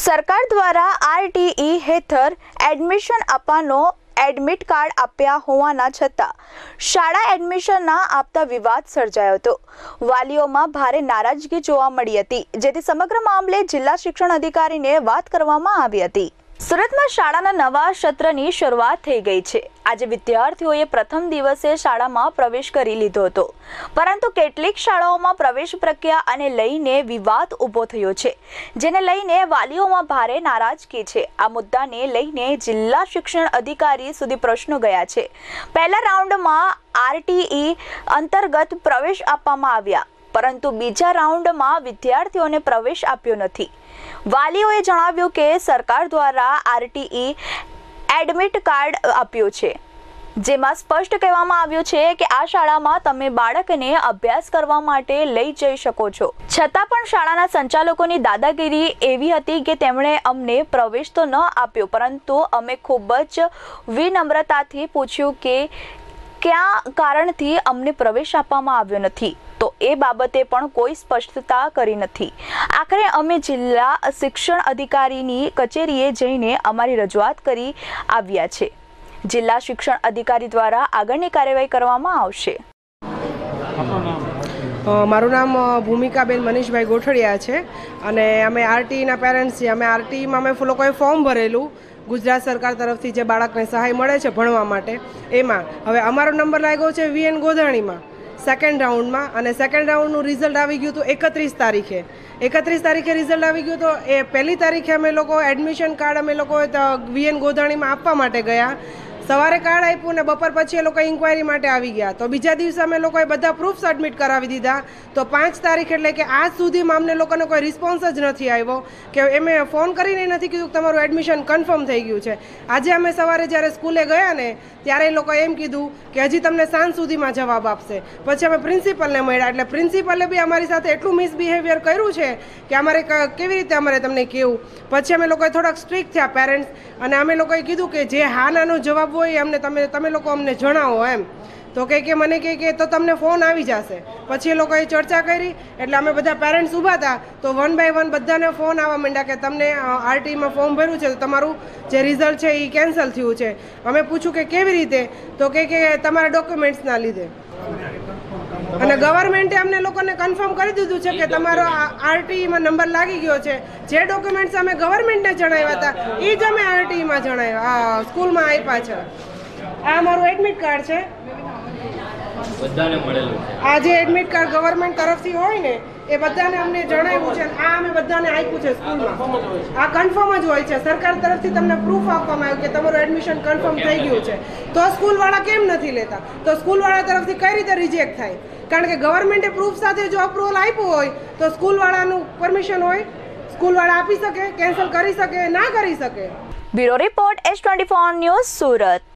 સરકાર દ્વારા આરટીઈ હેઠળ એડમિશન આપવાનો એડમિટ કાર્ડ આપ્યા હોવાના છતાં શાળા એડમિશન ના આપતા વિવાદ સર્જાયો હતો. વાલીઓમાં ભારે નારાજગી જોવા મળી હતી, જેથી સમગ્ર મામલે જિલ્લા શિક્ષણ અધિકારીને વાત કરવામાં આવી હતી. સુરતમાં શાળાના નવા સત્રની શરૂઆત થઈ ગઈ છે. આજે વિદ્યાર્થીઓએ પ્રથમ દિવસે શાળામાં પ્રવેશ કરી લીધો હતો. પરંતુ કેટલીક શાળાઓમાં પ્રવેશ પ્રક્રિયા અને લઈને વિવાદ ઊભો થયો છે, જેને લઈને વાલીઓમાં ભારે નારાજગી છે. આ મુદ્દાને લઈને જિલ્લા શિક્ષણ અધિકારી સુધી પ્રશ્નો ગયા છે. પહેલા રાઉન્ડમાં આરટીઈ અંતર્ગત પ્રવેશ આપવામાં આવ્યા. પરંતુ બીજા રાઉન્ડમાં વિદ્યાર્થીઓને પ્રવેશ આપ્યો નથી. વાલીઓએ જણાવ્યું કે સરકાર દ્વારા આરટીઈ એડમિટ કાર્ડ આપ્યું છે, જેમાં સ્પષ્ટ કહેવામાં આવ્યું છે કે આ શાળામાં તમે બાળકને અભ્યાસ કરવા માટે લઈ જઈ શકો છો. છતાં પણ શાળાના સંચાલકોની દાદાગીરી એવી હતી કે તેમણે અમને પ્રવેશ તો ન આપ્યો, પરંતુ અમે ખૂબ જ વિનમ્રતાથી પૂછ્યું કે કયા કારણથી અમને પ્રવેશ આપવામાં આવ્યો નથી. તો એ બાબતે પણ કોઈ સ્પષ્ટતા કરી નથી. આખરે અમે જિલ્લા શિક્ષણ અધિકારીની કચેરીએ જઈને અમારી રજૂઆત કરી આવ્યા છે. જિલ્લા શિક્ષણ અધિકારી દ્વારા આગળની કાર્યવાહી કરવામાં આવશે. મારું નામ ભૂમિકાબેન મનીષભાઈ ગોઠડિયા છે અને અમે આરટીના પેરેન્ટ્સ છીએ. અમે આરટીમાં અમે લોકોએ ફોર્મ ભરેલું ગુજરાત સરકાર તરફથી જે બાળકને સહાય મળે છે ભણવા માટે, એમાં. હવે અમારો નંબર લાગ્યો છે વીએન ગોધાણીમાં. સેકન્ડ રાઉન્ડમાં અને સેકન્ડ રાઉન્ડનું રિઝલ્ટ આવી ગયું હતું એકત્રીસ તારીખે. એકત્રીસ તારીખે રિઝલ્ટ આવી ગયું તો એ પહેલી તારીખે અમે લોકો એડમિશન કાર્ડ અમે લોકો વીએન ગોધાણીમાં આપવા માટે ગયા. સવારે કાર્ડ આપ્યું ને બપોર પછી એ લોકો ઇન્ક્વાયરી માટે આવી ગયા. તો બીજા દિવસે અમે લોકોએ બધા પ્રૂફ સબમિટ કરાવી દીધા. તો પાંચ તારીખ એટલે કે આજ સુધીમાં અમને લોકોને કોઈ રિસ્પોન્સ જ નથી આવ્યો કે એમે ફોન કરીને નથી કીધું કે તમારું એડમિશન કન્ફર્મ થઈ ગયું છે. આજે અમે સવારે જ્યારે સ્કૂલે ગયા ને, ત્યારે એ લોકો એમ કીધું કે હજી તમને સાંજ સુધીમાં જવાબ આપશે. પછી અમે પ્રિન્સિપલને મળ્યા. એટલે પ્રિન્સિપલે બી અમારી સાથે એટલું મિસબિહેવિયર કર્યું છે કે અમારે કેવી રીતે અમારે તમને કહેવું પછી અમે લોકોએ થોડાક સ્ટ્રિક્ટ થયા પેરેન્ટ્સ અને અમે લોકોએ કીધું કે જે હા નાનો જવાબ હોય એમને તમે તમે લોકો અમને જણાવો એમ. તો કહે કે મને કહે કે તો તમને ફોન આવી જશે. પછી એ લોકોએ ચર્ચા કરી, એટલે અમે બધા પેરેન્ટ્સ ઊભા હતા, તો વન બાય વન બધાને ફોન આવવા માંડ્યા કે તમને આરટીમાં ફોર્મ ભર્યું છે, તો તમારું જે રિઝલ્ટ છે એ કેન્સલ થયું છે. અમે પૂછ્યું કે કેવી રીતે? તો કહે કે તમારા ડોક્યુમેન્ટ્સના લીધે. અને ગવર્મેન્ટે અમને લોકોને કન્ફર્મ કરી દીધું છે કે તમારો આરટીઈમાં નંબર લાગી ગયો છે. જે ડોક્યુમેન્ટ્સ અમે ગવર્મેન્ટને જણાવ્યા હતા એ જ અમે આરટીઈમાં જણાવ્યા. સ્કૂલમાં આપ્યા છે. આ મારું એડમિટ કાર્ડ છે. આજે છે. આ જે એડમિટ કાર્ડ ગવર્મેન્ટ તરફથી હોય ને એ બધાને અમને જણાવ્યું છે આ અમે બધાને આપ્યું છે સ્કૂલમાં. આ કન્ફર્મ જ હોય છે. સરકાર તરફથી તમને પ્રૂફ આપવામાં આવ્યું કે તમારું એડમિશન કન્ફર્મ થઈ ગયું છે. તો સ્કૂલવાળા કેમ નથી લેતા? તો સ્કૂલવાળા તરફથી કઈ રીતે રિજેક્ટ થાય? કારણ કે ગવર્મેન્ટે પ્રૂફ સાથે જો અપ્રુવલ આપ્યું હોય, તો સ્કૂલવાળાનું પરમિશન હોય. સ્કૂલવાળા આપી શકે કેન્સલ કરી શકે, ના કરી શકે. Bureau report, S twenty four news Surat.